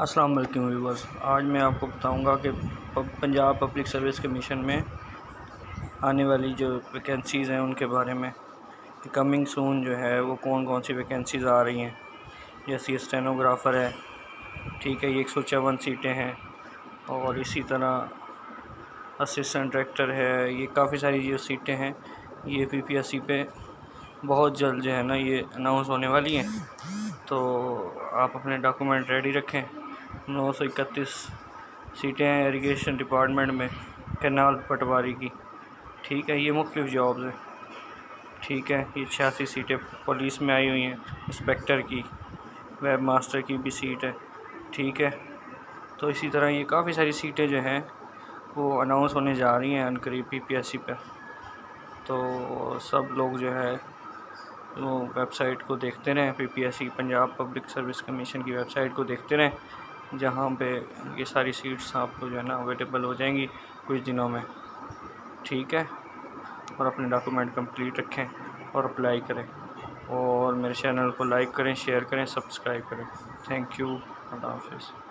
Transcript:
अस्सलाम वालेकुम व्यूवर्स। आज मैं आपको बताऊँगा कि पंजाब पब्लिक सर्विस कमीशन में आने वाली जो वैकेंसीज़ हैं उनके बारे में, कि कमिंग सून जो है वो कौन कौन सी वैकेंसीज़ आ रही हैं। जैसे स्टेनोग्राफ़र है, ठीक है, ये एक सौ चौवन सीटें हैं, और इसी तरह असिस्टेंट डायरेक्टर है, ये काफ़ी सारी जो सीटें हैं, ये पी पी एस सी पे बहुत जल्द जो है ना ये अनाउंस होने वाली हैं। तो आप अपने डॉक्यूमेंट रेडी रखें। नौ सौ इकतीस सीटें हैं इरीगेशन डिपार्टमेंट में कैनाल पटवारी की। ठीक है, ये मुख्तलिफ़ जॉब्स हैं। ठीक है, ये छियासी सीटें पुलिस में आई हुई हैं, इंस्पेक्टर की वेब मास्टर की भी सीट है। ठीक है तो इसी तरह ये काफ़ी सारी सीटें जो हैं, वो अनाउंस होने जा रही हैं अनकरीब पी पी। एस सी पर तो सब लोग जो है, वो वेबसाइट को देखते रहें P P S C Punjab public service commission की वेबसाइट को देखते रहें। जहाँ पे ये सारी सीट्स आपको जो है ना अवेलेबल हो जाएँगी कुछ दिनों में। ठीक है? और अपने डॉक्यूमेंट कंप्लीट रखें और अप्लाई करें। और मेरे चैनल को लाइक करें शेयर करें सब्सक्राइब करें। थैंक यू अल्लाह हाफिज़।